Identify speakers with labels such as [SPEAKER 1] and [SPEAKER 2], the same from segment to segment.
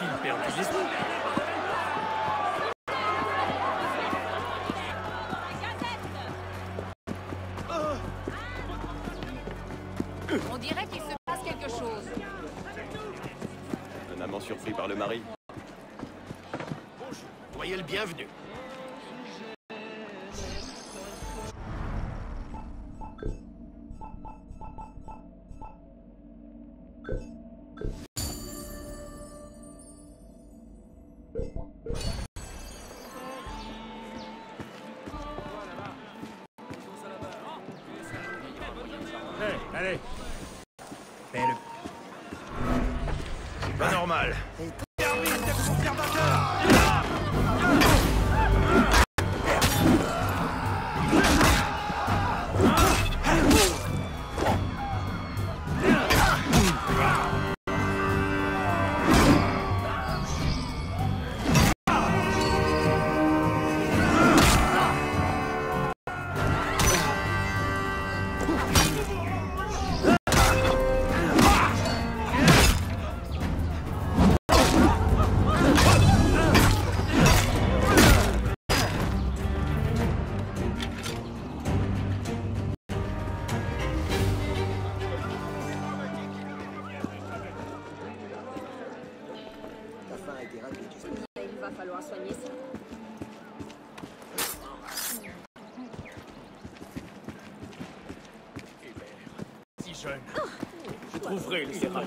[SPEAKER 1] A-t-il perdu
[SPEAKER 2] On dirait qu'il se passe quelque chose.
[SPEAKER 3] Un amant surpris par le mari.
[SPEAKER 1] Bonjour, soyez le bienvenu. C'est
[SPEAKER 2] Il va falloir soigner ça.
[SPEAKER 1] Si jeune. Je trouverai le serrage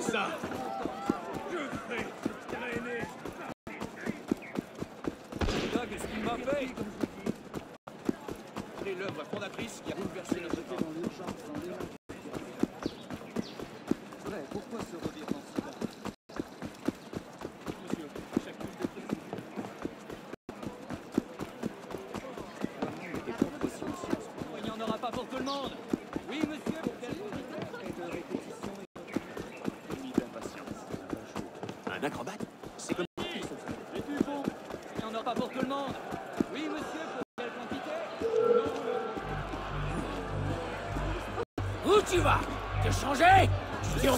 [SPEAKER 1] ça Je traîner
[SPEAKER 4] Qu'est-ce qu'il m'a fait C'est l'œuvre fondatrice qui a bouleversé notre temps.
[SPEAKER 5] Ouais, pourquoi ce revirement si bas
[SPEAKER 4] Monsieur.
[SPEAKER 5] Des
[SPEAKER 4] Il n'y en aura pas pour tout le monde. Oui, monsieur, pour quelle
[SPEAKER 5] et de répétition et de d'impatience.
[SPEAKER 3] Un acrobate. C'est comme
[SPEAKER 4] C'est du bon. Il n'y en aura pas pour tout le monde. Oui, monsieur, pour quelle quantité.
[SPEAKER 1] Où tu vas? Te changer Tu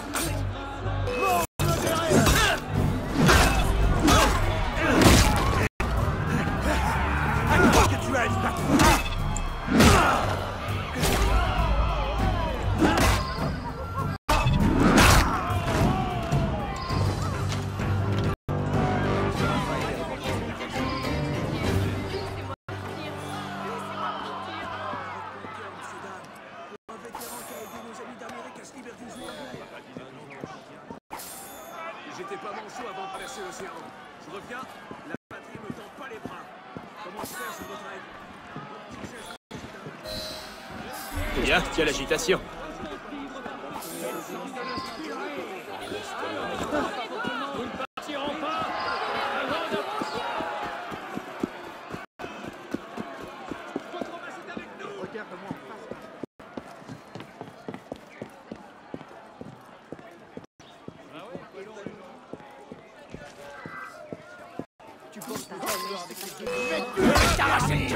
[SPEAKER 6] J'étais pas manchot avant de traverser l'océan. Je reviens, la patrie me tend pas les bras. Comment faire sur votre aide
[SPEAKER 1] Bien, tiens l'agitation. Weg, du Wichtermaschine!